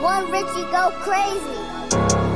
One richie go crazy.